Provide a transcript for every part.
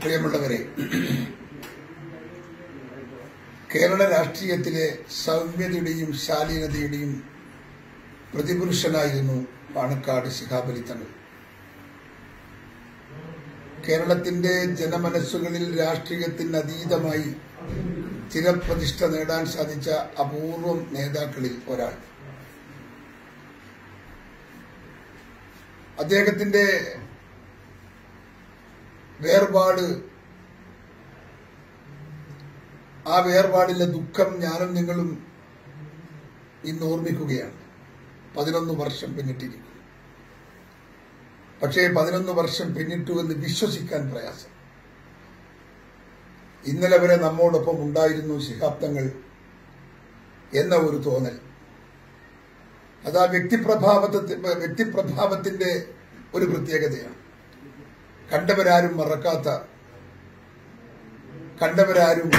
പ്രിയമുള്ളവരെ കേരള രാഷ്ട്രീയത്തിലെ സൗമ്യതയുടെയും ശാലീനതയുടെയും പ്രതിപുരുഷനായിരുന്നു പാണക്കാട് ശിഖാബലി തങ്ങൾ കേരളത്തിന്റെ ജനമനസ്സുകളിൽ രാഷ്ട്രീയത്തിന് അതീതമായി ചിരപ്രതിഷ്ഠ നേടാൻ സാധിച്ച അപൂർവം നേതാക്കളിൽ ഒരാൾ. അദ്ദേഹത്തിന്റെ വേർപാട്. ആ വേർപാടിലെ ദുഃഖം ഞാനും നിങ്ങളും ഇന്ന് ഓർമ്മിക്കുകയാണ്. പതിനൊന്ന് വർഷം പിന്നിട്ടിരിക്കുന്നു. പക്ഷേ പതിനൊന്ന് വർഷം പിന്നിട്ടു എന്ന് വിശ്വസിക്കാൻ പ്രയാസം. ഇന്നലെ വരെ നമ്മോടൊപ്പം ഉണ്ടായിരുന്നു ശിഹാബ്ദങ്ങൾ എന്ന ഒരു തോന്നൽ. അത് ആ വ്യക്തിപ്രഭാവത്തെ വ്യക്തിപ്രഭാവത്തിന്റെ ഒരു പ്രത്യേകതയാണ്. കണ്ടവരാരും മറക്കാത്ത കണ്ടവരാരും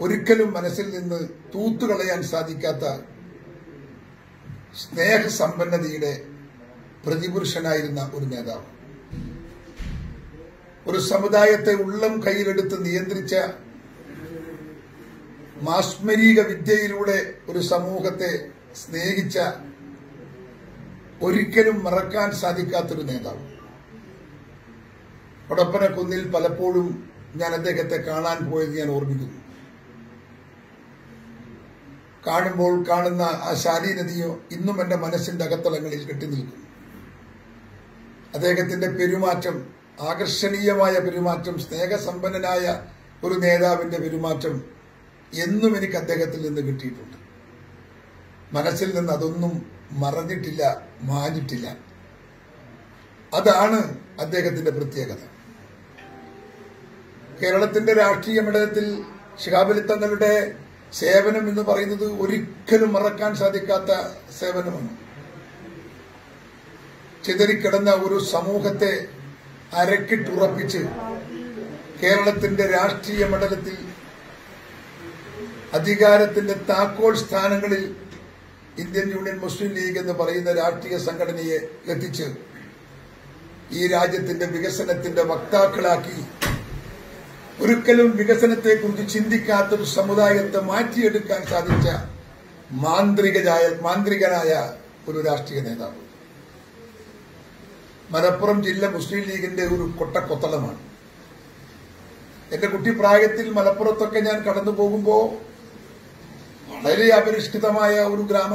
ഒരിക്കലും മനസ്സിൽ നിന്ന് തൂത്തുകളയാൻ സാധിക്കാത്ത സ്നേഹസമ്പന്നതയുടെ പ്രതിപുരുഷനായിരുന്ന ഒരു നേതാവ്. ഒരു സമുദായത്തെ ഉള്ളം കയ്യിലെടുത്ത് നിയന്ത്രിച്ച മാസ്മരീക വിദ്യയിലൂടെ ഒരു സമൂഹത്തെ സ്നേഹിച്ച ഒരിക്കലും മറക്കാൻ സാധിക്കാത്തൊരു നേതാവ്. വടപ്പന കുന്നിൽ പലപ്പോഴും ഞാൻ അദ്ദേഹത്തെ കാണാൻ പോയത് ഞാൻ ഓർമ്മിക്കുന്നു. കാണുമ്പോൾ കാണുന്ന ആ ശാലീനതയോ ഇന്നും എന്റെ മനസ്സിന്റെ അകത്തളങ്ങളിൽ കെട്ടിനിൽക്കുന്നു അദ്ദേഹത്തിന്റെ പെരുമാറ്റം ആകർഷണീയമായ പെരുമാറ്റം സ്നേഹസമ്പന്നനായ ഒരു നേതാവിന്റെ പെരുമാറ്റം എന്നും എനിക്ക് അദ്ദേഹത്തിൽ നിന്ന് കിട്ടിയിട്ടുണ്ട്. മനസ്സിൽ നിന്ന് അതൊന്നും മറഞ്ഞിട്ടില്ല മാഞ്ഞിട്ടില്ല. അതാണ് അദ്ദേഹത്തിന്റെ പ്രത്യേകത. കേരളത്തിന്റെ രാഷ്ട്രീയ മണ്ഡലത്തിൽ ശിഹാബലി തങ്ങളുടെ സേവനം എന്ന് പറയുന്നത് ഒരിക്കലും മറക്കാൻ സാധിക്കാത്ത സേവനമാണ്. ചിതറിക്കിടന്ന ഒരു സമൂഹത്തെ അരക്കിട്ടുറപ്പിച്ച് കേരളത്തിന്റെ രാഷ്ട്രീയ മണ്ഡലത്തിൽ അധികാരത്തിന്റെ താക്കോൽ സ്ഥാനങ്ങളിൽ ഇന്ത്യൻ യൂണിയൻ മുസ്ലിം ലീഗ് എന്ന് പറയുന്ന രാഷ്ട്രീയ സംഘടനയെ എത്തിച്ച് ഈ രാജ്യത്തിന്റെ വികസനത്തിന്റെ വക്താക്കളാക്കി ഒരിക്കലും വികസനത്തെക്കുറിച്ച് ചിന്തിക്കാത്ത ഒരു സമുദായത്തെ മാറ്റിയെടുക്കാൻ സാധിച്ച മാന്ത്രികനായ മാന്ത്രികനായ ഒരു രാഷ്ട്രീയ നേതാവ്. മലപ്പുറം ജില്ല മുസ്ലിം ലീഗിന്റെ ഒരു കൊട്ടക്കൊത്തളമാണ്. എന്റെ കുട്ടിപ്രായത്തിൽ മലപ്പുറത്തൊക്കെ ഞാൻ കടന്നു പോകുമ്പോ വളരെ അപരിഷ്കൃതമായ ഒരു ഗ്രാമ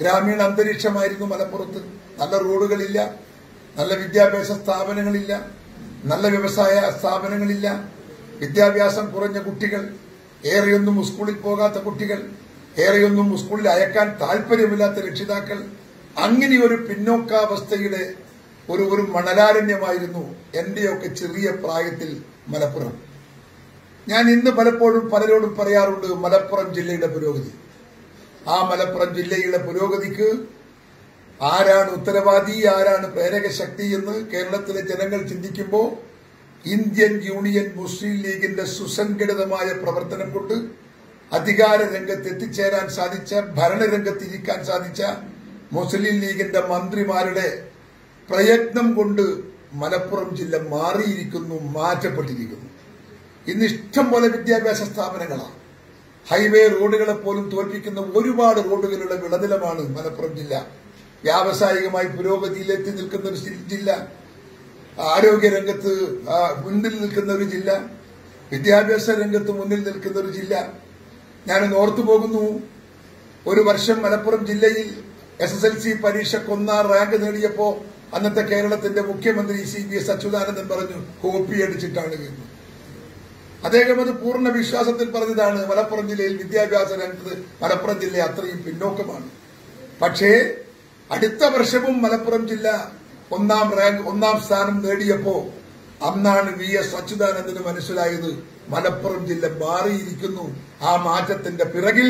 ഗ്രാമീണ അന്തരീക്ഷമായിരുന്നു മലപ്പുറത്ത്. നല്ല റോഡുകളില്ല നല്ല വിദ്യാഭ്യാസ സ്ഥാപനങ്ങളില്ല നല്ല വ്യവസായ സ്ഥാപനങ്ങളില്ല വിദ്യാഭ്യാസം കുറഞ്ഞ കുട്ടികൾ ഏറെയൊന്നും സ്കൂളിൽ പോകാത്ത കുട്ടികൾ ഏറെയൊന്നും സ്കൂളിൽ അയക്കാൻ താല്പര്യമില്ലാത്ത രക്ഷിതാക്കൾ അങ്ങനെ ഒരു പിന്നോക്കാവസ്ഥയുടെ ഒരു ഒരു മണലാരണ്യമായിരുന്നു എന്റെയൊക്കെ ചെറിയ പ്രായത്തിൽ മലപ്പുറം. ഞാൻ ഇന്ന് പലപ്പോഴും പലരോടും പറയാറുണ്ട് മലപ്പുറം ജില്ലയുടെ പുരോഗതി. ആ മലപ്പുറം ജില്ലയുടെ പുരോഗതിക്ക് ആരാണ് ഉത്തരവാദി ആരാണ് പ്രേരക ശക്തി എന്ന് കേരളത്തിലെ ജനങ്ങൾ ചിന്തിക്കുമ്പോൾ ഇന്ത്യൻ യൂണിയൻ മുസ്ലിം ലീഗിന്റെ സുസംഘടിതമായ പ്രവർത്തനം കൊണ്ട് അധികാര രംഗത്ത് എത്തിച്ചേരാൻ സാധിച്ച ഭരണരംഗത്ത് ഇരിക്കാൻ സാധിച്ച മുസ്ലിം ലീഗിന്റെ മന്ത്രിമാരുടെ പ്രയത്നം കൊണ്ട് മലപ്പുറം ജില്ല മാറിയിരിക്കുന്നു മാറ്റപ്പെട്ടിരിക്കുന്നു. ഇന്ന് ഇഷ്ടം പോലെ വിദ്യാഭ്യാസ സ്ഥാപനങ്ങളാണ്. ഹൈവേ റോഡുകളെ പോലും തോൽപ്പിക്കുന്ന ഒരുപാട് റോഡുകളുടെ വിളനിലമാണ് മലപ്പുറം ജില്ല. വ്യാവസായികമായി പുരോഗതിയിലെത്തി നിൽക്കുന്ന ഒരു ജില്ല. ആരോഗ്യരംഗത്ത് മുന്നിൽ നിൽക്കുന്ന ഒരു ജില്ല. വിദ്യാഭ്യാസ രംഗത്ത് മുന്നിൽ നിൽക്കുന്ന ഒരു ജില്ല. ഞാൻ ഓർത്തു പോകുന്നു. ഒരു വർഷം മലപ്പുറം ജില്ലയിൽ എസ് എസ് എൽ സി പരീക്ഷയ്ക്ക് ഒന്നാം റാങ്ക് നേടിയപ്പോ അന്നത്തെ കേരളത്തിന്റെ മുഖ്യമന്ത്രി സി ബി എസ് അച്യുതാനന്ദൻ പറഞ്ഞു കോപ്പി അടിച്ചിട്ടാണ് വീണത് അദ്ദേഹം അത് പൂർണ വിശ്വാസത്തിൽ പറഞ്ഞതാണ്. മലപ്പുറം ജില്ലയിൽ വിദ്യാഭ്യാസ രംഗത്ത് മലപ്പുറം ജില്ല അത്രയും പിന്നോക്കമാണ്. പക്ഷേ അടുത്ത വർഷവും മലപ്പുറം ജില്ല ഒന്നാം റാങ്ക് ഒന്നാം സ്ഥാനം നേടിയപ്പോ അന്നാണ് വി എസ് അച്യുതാനന്ദന് മനസ്സിലായത് മലപ്പുറം ജില്ല മാറിയിരിക്കുന്നു. ആ മാറ്റത്തിന്റെ പിറകിൽ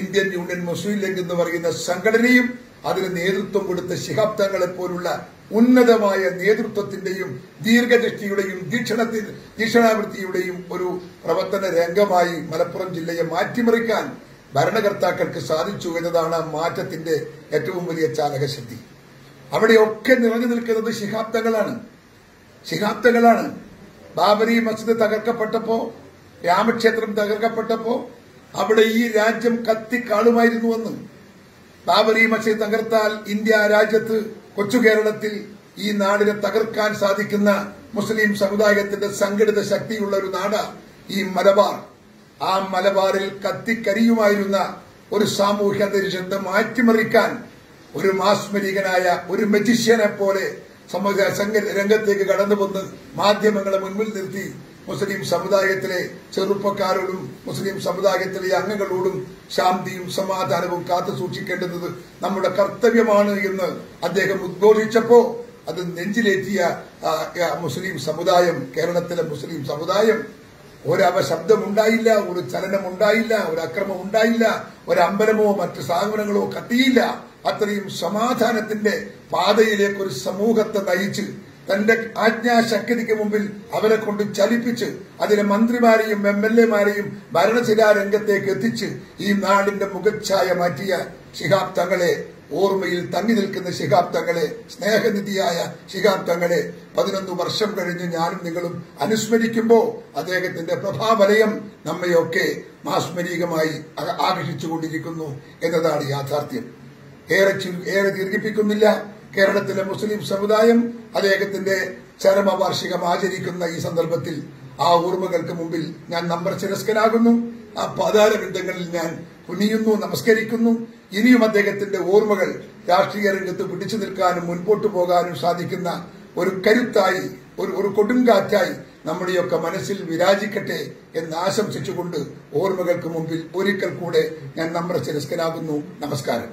ഇന്ത്യൻ യൂണിയൻ മുസ്ലിം ലീഗ് എന്ന് പറയുന്ന സംഘടനയും അതിന് നേതൃത്വം കൊടുത്ത ശിഹാബ്ദങ്ങളെ പോലുള്ള ഉന്നതമായ നേതൃത്വത്തിന്റെയും ദീർഘദൃഷ്ടിയുടെയും വീക്ഷണത്തിൽ വീക്ഷണാവൃത്തിയുടെയും ഒരു പ്രവർത്തന രംഗമായി മലപ്പുറം ജില്ലയെ മാറ്റിമറിക്കാൻ ഭരണകർത്താക്കൾക്ക് സാധിച്ചു എന്നതാണ് മാറ്റത്തിന്റെ ഏറ്റവും വലിയ ചാലകശക്തി. അവിടെയൊക്കെ നിറഞ്ഞു നിൽക്കുന്നത് ശിഹാബ്ദങ്ങളാണ്. ശിഹാബ്ദങ്ങളാണ്. ബാബരി മസ്ജിദ് തകർക്കപ്പെട്ടപ്പോ രാമക്ഷേത്രം തകർക്കപ്പെട്ടപ്പോ അവിടെ ഈ രാജ്യം കത്തിക്കാളുമായിരുന്നുവെന്ന്. ബാബരി മസ്ജിദ് തകർത്താൽ ഇന്ത്യ രാജ്യത്ത് കൊച്ചു കേരളത്തിൽ ഈ നാടിനെ തകർക്കാൻ സാധിക്കുന്ന മുസ്ലിം സമുദായത്തിന്റെ സംഘടിത ശക്തിയുള്ള ഒരു നാട് ഈ മലബാർ. ആ മലബാറിൽ കത്തിക്കരിയുമായിരുന്ന ഒരു സാമൂഹ്യ അന്തരീക്ഷത്തെ മാറ്റിമറിക്കാൻ ഒരു മാസ്മരികനായ ഒരു മജിഷ്യനെ പോലെ സംഘ- രംഗത്തേക്ക് കടന്നു വന്ന് മാധ്യമങ്ങളെ മുൻപിൽ നിർത്തി മുസ്ലിം സമുദായത്തിലെ ചെറുപ്പക്കാരോടും മുസ്ലിം സമുദായത്തിലെ അംഗങ്ങളോടും ശാന്തിയും സമാധാനവും കാത്തു സൂക്ഷിക്കേണ്ടത് നമ്മുടെ കർത്തവ്യമാണ് എന്ന് അദ്ദേഹം ഉദ്ഘോഷിച്ചപ്പോ അത് നെഞ്ചിലേറ്റിയ മുസ്ലിം സമുദായം കേരളത്തിലെ മുസ്ലിം സമുദായം ഒരവ ശബ്ദമുണ്ടായില്ല ഒരു ചലനമുണ്ടായില്ല ഒരു അക്രമം ഉണ്ടായില്ല ഒരമ്പലമോ മറ്റ് സ്ഥാപനങ്ങളോ കത്തിയില്ല. അത്രയും സമാധാനത്തിന്റെ പാതയിലേക്ക് ഒരു സമൂഹത്തെ നയിച്ച് തന്റെ ആജ്ഞാശക്തിക്ക് മുമ്പിൽ അവരെ കൊണ്ട് ചലിപ്പിച്ച് അതിലെ മന്ത്രിമാരെയും എം എൽ എമാരെയും ഭരണശിലാ രംഗത്തേക്ക് എത്തിച്ച് ഈ നാടിന്റെ മുഖച്ഛായ മാറ്റിയ ശിഹാബ് തങ്ങളെ ഓർമ്മയിൽ തങ്ങി നിൽക്കുന്ന ശിഹാബ് തങ്ങളെ സ്നേഹനിധിയായ ശിഹാബ് തങ്ങളെ പതിനൊന്ന് വർഷം കഴിഞ്ഞ് ഞാനും നിങ്ങളും അനുസ്മരിക്കുമ്പോൾ അദ്ദേഹത്തിന്റെ പ്രഭാവലയം നമ്മയൊക്കെ മാസ്മരികമായി ആകർഷിച്ചുകൊണ്ടിരിക്കുന്നു എന്നതാണ് യാഥാർത്ഥ്യം. ഏറെ ഏറെ ദീർഘിപ്പിക്കുന്നില്ല. കേരളത്തിലെ മുസ്ലിം സമുദായം അദ്ദേഹത്തിന്റെ ചരമവാർഷികം ആചരിക്കുന്ന ഈ സന്ദർഭത്തിൽ ആ ഓർമ്മകൾക്ക് മുമ്പിൽ ഞാൻ നമ്പർ ചിരസ്കനാകുന്നു ആ പാതാളബിന്ദങ്ങളിൽ ഞാൻ കുനിയുന്നു നമസ്കരിക്കുന്നു. ഇനിയും അദ്ദേഹത്തിന്റെ ഓർമ്മകൾ രാഷ്ട്രീയ രംഗത്ത് പിടിച്ചു നിൽക്കാനും മുൻപോട്ട് പോകാനും സാധിക്കുന്ന ഒരു കരുത്തായി ഒരു ഒരു കൊടുങ്കാറ്റായി നമ്മുടെയൊക്കെ മനസ്സിൽ വിരാജിക്കട്ടെ എന്ന് ആശംസിച്ചുകൊണ്ട് ഓർമ്മകൾക്ക് മുമ്പിൽ ഒരിക്കൽ കൂടെ ഞാൻ നമ്ര ചിരസ്കനാകുന്നു നമസ്കാരം.